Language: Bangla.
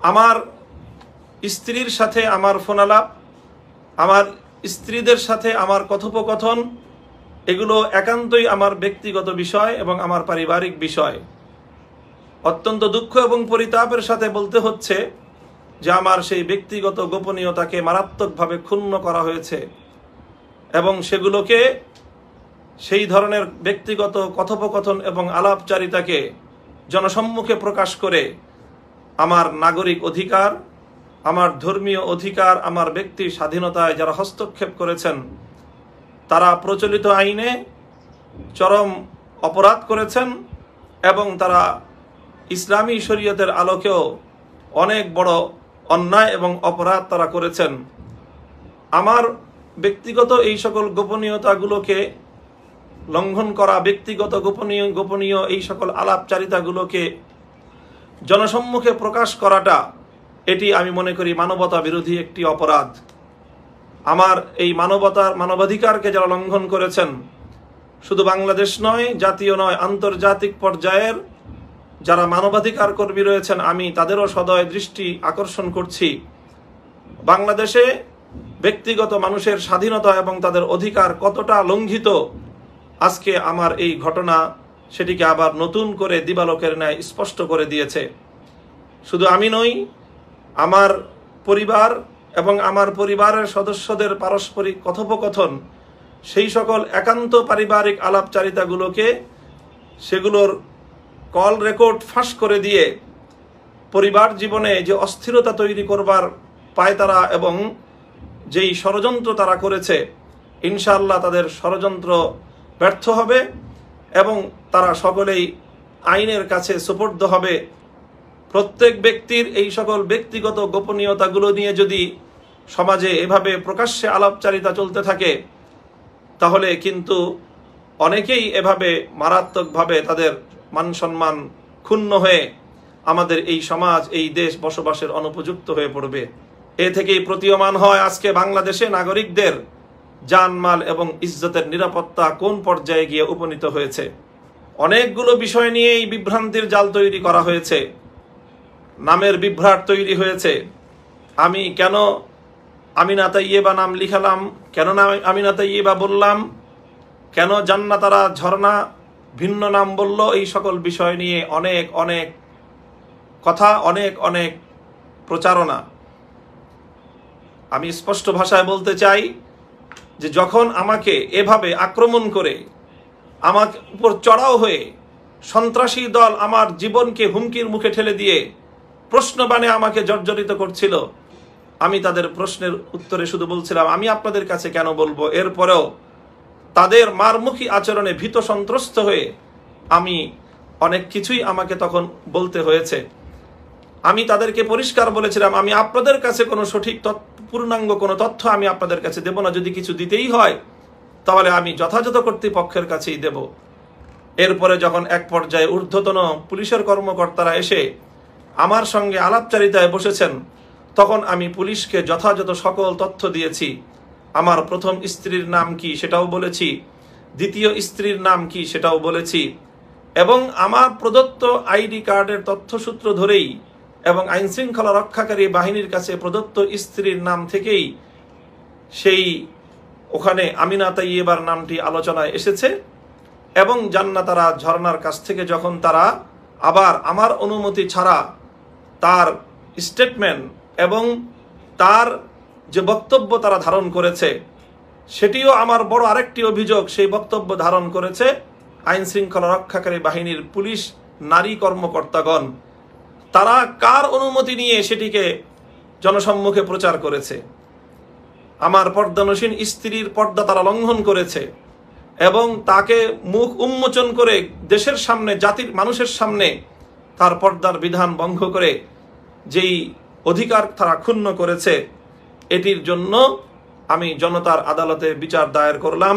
আমার স্ত্রীর সাথে আমার ফোনালাপ, আমার স্ত্রীদের সাথে আমার কথোপকথন, এগুলো একান্তই আমার ব্যক্তিগত বিষয় এবং আমার পারিবারিক বিষয়। অত্যন্ত দুঃখ এবং পরিতাপের সাথে বলতে হচ্ছে যে আমার সেই ব্যক্তিগত গোপনীয়তাকে মারাত্মকভাবে ক্ষুণ্ণ করা হয়েছে এবং সেগুলোকে সেই ধরনের ব্যক্তিগত কথোপকথন এবং আলাপচারিতাকে জনসম্মুখে প্রকাশ করে আমার নাগরিক অধিকার, আমার ধর্মীয় অধিকার, আমার ব্যক্তি স্বাধীনতায় যারা হস্তক্ষেপ করেছেন, তারা প্রচলিত আইনে চরম অপরাধ করেছেন এবং তারা ইসলামী শরীয়তের আলোকেও অনেক বড় অন্যায় এবং অপরাধ তারা করেছেন। আমার ব্যক্তিগত এই সকল গোপনীয়তাগুলোকে লঙ্ঘন করা, ব্যক্তিগত গোপনীয় গোপনীয় এই সকল আলাপচারিতাগুলোকে জনসম্মুখে প্রকাশ করাটা, এটি আমি মনে করি মানবতা বিরোধী একটি অপরাধ। আমার এই মানবতার মানবাধিকারকে যারা লঙ্ঘন করেছেন, শুধু বাংলাদেশ নয়, জাতীয় নয়, আন্তর্জাতিক পর্যায়ের যারা মানবাধিকার কর্মী রয়েছেন, আমি তাদেরও সদয় দৃষ্টি আকর্ষণ করছি। বাংলাদেশে ব্যক্তিগত মানুষের স্বাধীনতা এবং তাদের অধিকার কতটা লঙ্ঘিত, আজকে আমার এই ঘটনা সেটিকে আবার নতুন করে দিবালোকের ন্যায় স্পষ্ট করে দিয়েছে। শুধু আমি নই, আমার পরিবার এবং আমার পরিবারের সদস্যদের পারস্পরিক কথোপকথন, সেই সকল একান্ত পারিবারিক আলাপচারিতাগুলোকে সেগুলোর কল রেকর্ড ফাঁস করে দিয়ে পরিবার জীবনে যে অস্থিরতা তৈরি করবার পায়তারা এবং যেই ষড়যন্ত্র তারা করেছে, ইনশাআল্লাহ তাদের ষড়যন্ত্র ব্যর্থ হবে। এবং তারা সকলেই আইনের কাছে সুপর্দ হবে। প্রত্যেক ব্যক্তির এই সকল ব্যক্তিগত গোপনীয়তাগুলো নিয়ে যদি সমাজে এভাবে প্রকাশ্যে আলাপচারিতা চলতে থাকে, তাহলে কিন্তু অনেকেই এভাবে মারাত্মকভাবে তাদের মান সম্মান ক্ষুণ্ণ হয়ে আমাদের এই সমাজ, এই দেশ বসবাসের অনুপযুক্ত হয়ে পড়বে। এ থেকেই প্রতীয়মান হয় আজকে বাংলাদেশে নাগরিকদের জানমাল এবং ইজ্জতের নিরাপত্তা কোন পর্যায়ে গিয়ে উপনীত হয়েছে? অনেকগুলো বিষয় নিয়ে এই বিভ্রান্তির জাল তৈরি করা হয়েছে। নামের বিভ্রাট তৈরি হয়েছে। আমি কেন আমিনাতা ইয়েবা নাম লিখালাম? কেন না আমিনাতা ইয়েবা বললাম? কেন জান্নাতারা ঝর্ণা ভিন্ন নাম বলল? এই সকল বিষয় নিয়ে অনেক অনেক কথা, অনেক অনেক প্রচারণা। আমি স্পষ্ট ভাষায় বলতে চাই যে যখন আমাকে এভাবে আক্রমণ করে, আমার উপর চড়াও হয়ে সন্ত্রাসী দল আমার জীবনকে হুমকির মুখে ঠেলে দিয়ে প্রশ্নবাণে আমাকে জর্জরিত করছিল, আমি তাদের প্রশ্নের উত্তরে শুধু বলছিলাম, আমি আপনাদের কাছে কেন বলব? এরপরেও তাদের মারমুখী আচরণে ভীত সন্ত্রস্ত হয়ে আমি অনেক কিছুই আমাকে তখন বলতে হয়েছে। আমি তাদেরকে পরিষ্কার বলেছিলাম, আমি আপনাদের কাছে কোনো সঠিক পূর্ণাঙ্গ কোনো তথ্য আমি আপনাদের কাছে দেব না। যদি কিছু দিতেই হয়, তাহলে আমি যথাযথ কর্তৃপক্ষের কাছেই দেব। এরপরে যখন এক পর্যায়ে ঊর্ধ্বতন পুলিশের কর্মকর্তারা এসে আমার সঙ্গে আলাপচারিতায় বসেছেন, তখন আমি পুলিশকে যথাযথ সকল তথ্য দিয়েছি। আমার প্রথম স্ত্রীর নাম কি সেটাও বলেছি, দ্বিতীয় স্ত্রীর নাম কি সেটাও বলেছি, এবং আমার প্রদত্ত আইডি কার্ডের তথ্যসূত্র ধরেই এবং আইন শৃঙ্খলা রক্ষাকারী বাহিনীর কাছে প্রদত্ত স্ত্রীর নাম থেকেই সেই ওখানে আমিনা তাইয়েবার নামটি আলোচনায় এসেছে এবং জান্নাতারা ঝর্নার কাছ থেকে যখন তারা আবার আমার অনুমতি ছাড়া তার স্টেটমেন্ট এবং তার যে বক্তব্য তারা ধারণ করেছে, সেটিও আমার বড় আরেকটি অভিযোগ, সেই বক্তব্য ধারণ করেছে আইন শৃঙ্খলা রক্ষাকারী বাহিনীর পুলিশ নারী কর্মকর্তাগণ। তারা কার অনুমতি নিয়ে সেটিকে জনসম্মুখে প্রচার করেছে? আমার পর্দানসীন স্ত্রীর পর্দা তারা লঙ্ঘন করেছে এবং তাকে মুখ উন্মোচন করে দেশের সামনে, জাতির মানুষের সামনে তার পর্দার বিধান ভঙ্গ করে যেই অধিকার তারা ক্ষুণ্ণ করেছে, এটির জন্য আমি জনতার আদালতে বিচার দায়ের করলাম।